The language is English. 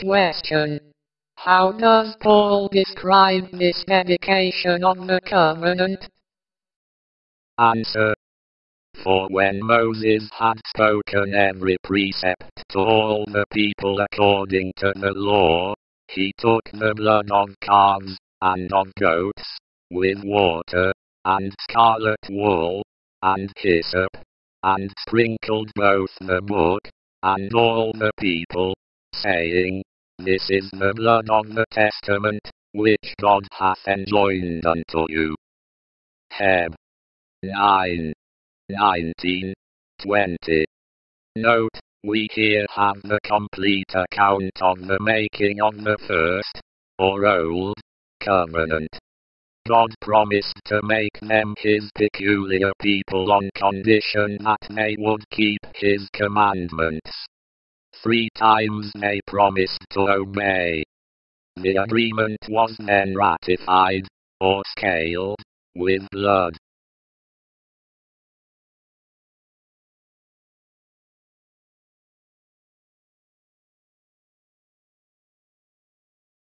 Question. How does Paul describe this dedication of the covenant? Answer. For when Moses had spoken every precept to all the people according to the law, he took the blood of calves, and of goats, with water, and scarlet wool, and hyssop, and sprinkled both the book, and all the people, saying, This is the blood of the testament, which God hath enjoined unto you. Heb. 9. 19, 20. Note, we here have the complete account of the making of the first, or old, covenant. God promised to make them his peculiar people on condition that they would keep his commandments. Three times they promised to obey. The agreement was then ratified, or scaled, with blood.